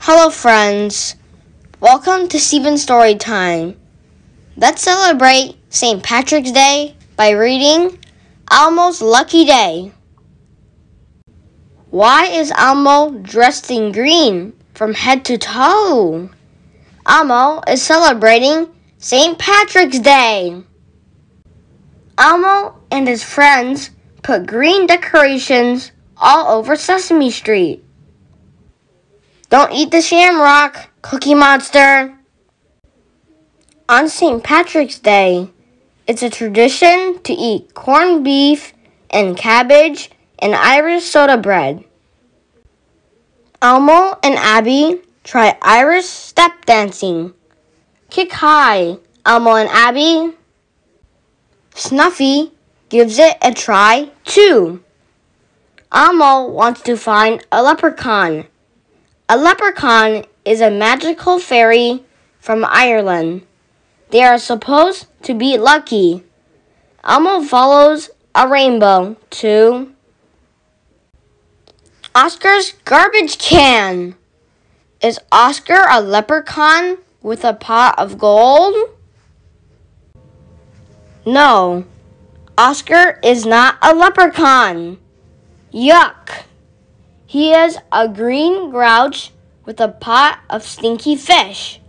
Hello, friends. Welcome to Stephen Story Time. Let's celebrate St. Patrick's Day by reading Elmo's Lucky Day. Why is Elmo dressed in green from head to toe? Elmo is celebrating St. Patrick's Day. Elmo and his friends put green decorations all over Sesame Street. Don't eat the shamrock, Cookie Monster. On St. Patrick's Day, it's a tradition to eat corned beef and cabbage and Irish soda bread. Elmo and Abby try Irish step dancing. Kick high, Elmo and Abby. Snuffy gives it a try too. Elmo wants to find a leprechaun. A leprechaun is a magical fairy from Ireland. They are supposed to be lucky. Elmo follows a rainbow to Oscar's garbage can. Is Oscar a leprechaun with a pot of gold? No, Oscar is not a leprechaun. Yuck! He is a green grouch with a pot of stinky fish.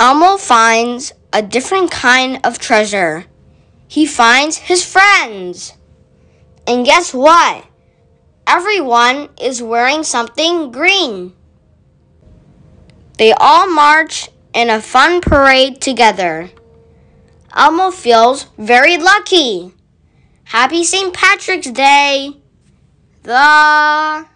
Elmo finds a different kind of treasure. He finds his friends. And guess what? Everyone is wearing something green. They all march in a fun parade together. Elmo feels very lucky. Happy St. Patrick's Day! The end.